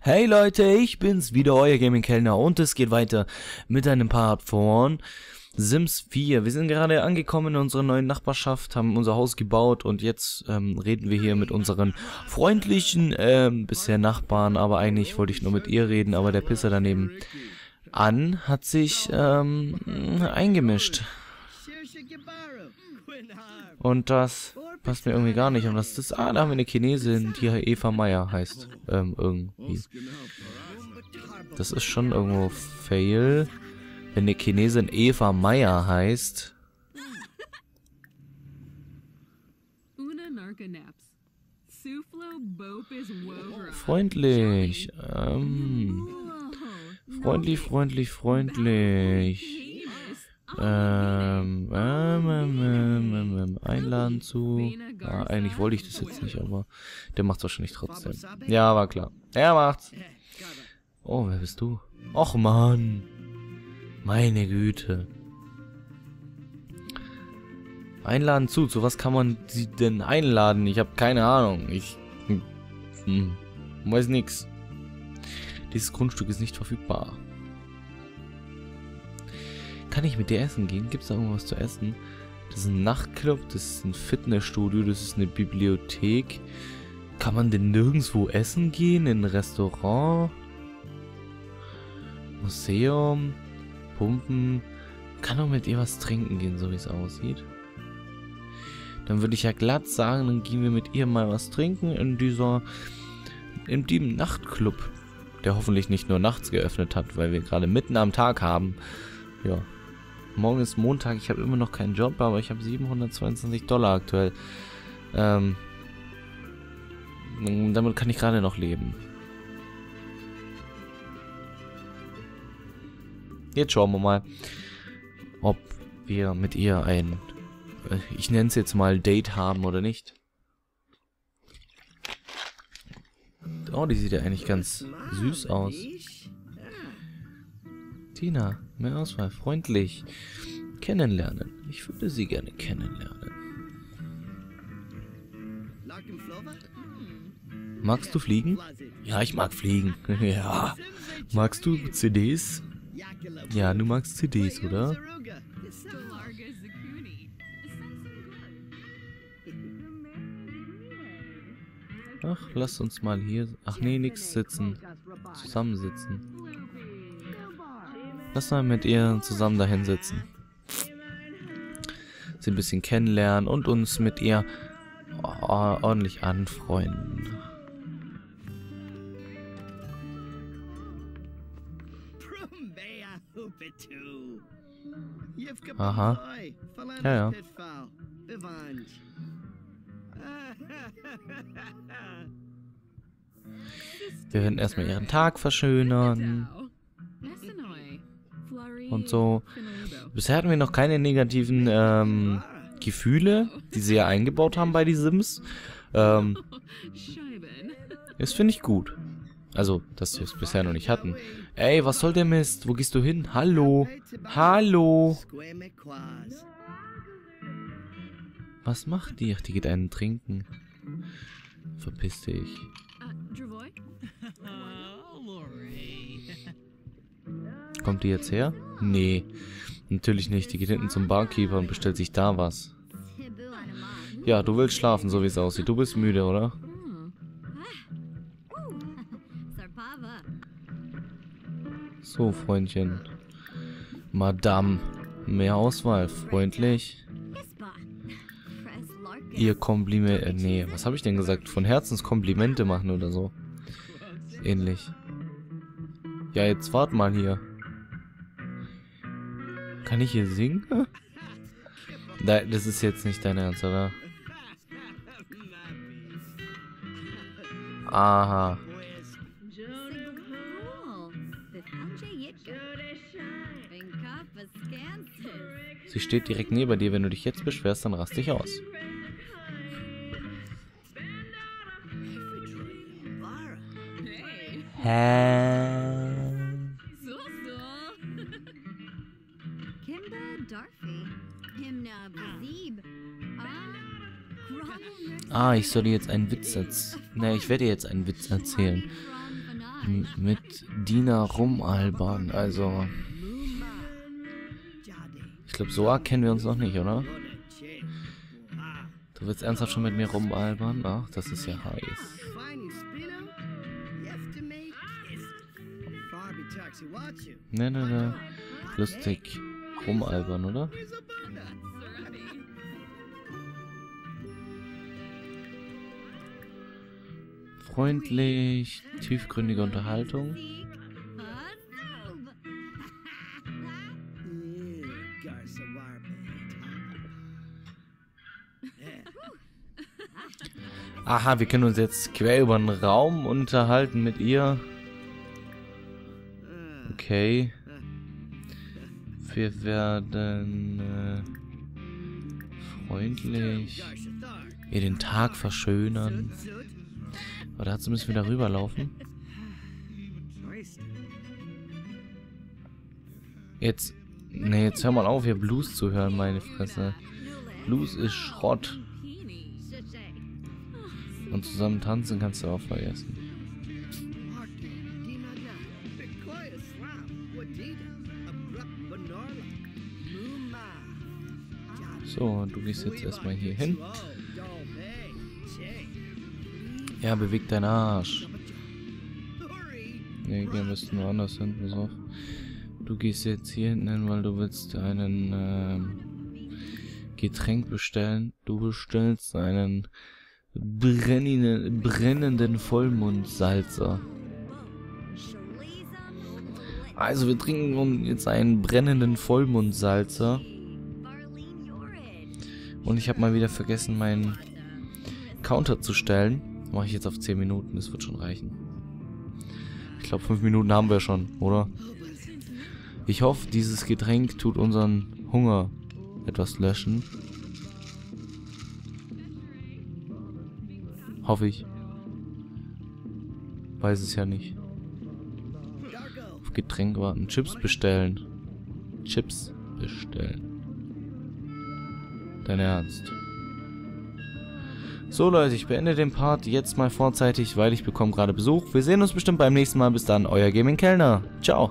Hey Leute, ich bin's wieder, euer Gaming Kellner und es geht weiter mit einem Part von Sims 4. Wir sind gerade angekommen in unserer neuen Nachbarschaft, haben unser Haus gebaut und jetzt ähm, reden wir hier mit unseren freundlichen ähm, bisher Nachbarn, aber eigentlich wollte ich nur mit ihr reden, aber der Pisser daneben an hat sich ähm, eingemischt. Und das passt mir irgendwie gar nicht. Und das ist, ah, da haben wir eine Chinesin, die Eva Meyer heißt. Ähm, irgendwie. Das ist schon irgendwo fail. Wenn eine Chinesin Eva Meyer heißt. Freundlich. Ähm, freundlich, freundlich, freundlich. Ähm, ähm, ähm, ähm, ähm, einladen zu. Ja, eigentlich wollte ich das jetzt nicht, aber der macht's wahrscheinlich trotzdem. Ja, war klar. Er macht's. Oh, wer bist du? Och, Mann. Meine Güte. Einladen zu. Zu was kann man sie denn einladen? Ich habe keine Ahnung. Ich hm, weiß nix. Dieses Grundstück ist nicht verfügbar. Kann ich mit dir essen gehen? Gibt es da irgendwas zu essen? Das ist ein Nachtclub, das ist ein Fitnessstudio, das ist eine Bibliothek. Kann man denn nirgendwo essen gehen? In ein Restaurant? Museum? Pumpen? Kann auch mit ihr was trinken gehen, so wie es aussieht. Dann würde ich ja glatt sagen, dann gehen wir mit ihr mal was trinken in dieser, in dem Nachtclub, der hoffentlich nicht nur nachts geöffnet hat, weil wir gerade mitten am Tag haben. Ja, Morgen ist Montag, ich habe immer noch keinen Job, aber ich habe 722 Dollar aktuell. Ähm, damit kann ich gerade noch leben. Jetzt schauen wir mal, ob wir mit ihr ein, äh, ich nenne es jetzt mal Date haben oder nicht. Oh, die sieht ja eigentlich ganz süß aus. Tina, mehr Auswahl, freundlich. Kennenlernen. Ich würde sie gerne kennenlernen. Magst du fliegen? Ja, ich mag fliegen. ja. Magst du CDs? Ja, du magst CDs, oder? Ach, lass uns mal hier... Ach nee, nix sitzen. Zusammensitzen. Lass mal mit ihr zusammen da hinsetzen. Sie ein bisschen kennenlernen und uns mit ihr ordentlich anfreunden. Aha. Ja, ja. Wir werden erstmal ihren Tag verschönern und so. Bisher hatten wir noch keine negativen ähm, Gefühle, die sie ja eingebaut haben bei die Sims. Ähm, das finde ich gut. Also, dass wir es bisher noch nicht hatten. Ey, was soll der Mist? Wo gehst du hin? Hallo? Hallo? Was macht die? Ach, die geht einen trinken. Verpiss dich. Kommt die jetzt her? Nee, natürlich nicht. Die geht hinten zum Barkeeper und bestellt sich da was. Ja, du willst schlafen, so wie es aussieht. Du bist müde, oder? So, Freundchen. Madame. Mehr Auswahl. Freundlich. Ihr Kompliment... Äh, nee, was habe ich denn gesagt? Von Herzens Komplimente machen oder so. Ähnlich. Ja, jetzt wart mal hier. Kann ich hier singen? Das ist jetzt nicht dein Ernst, oder? Aha. Sie steht direkt neben dir. Wenn du dich jetzt beschwerst, dann rast dich aus. Hä? Ah, ich soll dir jetzt einen Witz erzählen. Ne, ich werde dir jetzt einen Witz erzählen. M mit Dina rumalbern, also... Ich glaube, so arg kennen wir uns noch nicht, oder? Du willst ernsthaft schon mit mir rumalbern? Ach, das ist ja heiß. Ne, ne, ne. Lustig rumalbern, oder? Freundlich, tiefgründige Unterhaltung. Aha, wir können uns jetzt quer über den Raum unterhalten mit ihr. Okay. Wir werden äh, freundlich ihr den Tag verschönern. Aber dazu müssen wir darüber laufen. Jetzt. Ne, jetzt hör mal auf, hier Blues zu hören, meine Fresse. Blues ist Schrott. Und zusammen tanzen kannst du auch vergessen. So, du gehst jetzt erstmal hier hin. Ja, beweg deinen Arsch. Ne, gehen müssten nur anders hin, pass auf. Du gehst jetzt hier hinten hin, weil du willst einen ähm, Getränk bestellen. Du bestellst einen brennenden, brennenden Vollmondsalzer. Also wir trinken jetzt einen brennenden Vollmondsalzer. Und ich habe mal wieder vergessen, meinen Counter zu stellen. Mache ich jetzt auf 10 Minuten, das wird schon reichen. Ich glaube, 5 Minuten haben wir schon, oder? Ich hoffe, dieses Getränk tut unseren Hunger etwas löschen. Hoffe ich. Weiß es ja nicht. Auf Getränk warten. Chips bestellen. Chips bestellen. Dein Ernst. So Leute, ich beende den Part jetzt mal vorzeitig, weil ich bekomme gerade Besuch. Wir sehen uns bestimmt beim nächsten Mal. Bis dann, euer Gaming Kellner. Ciao.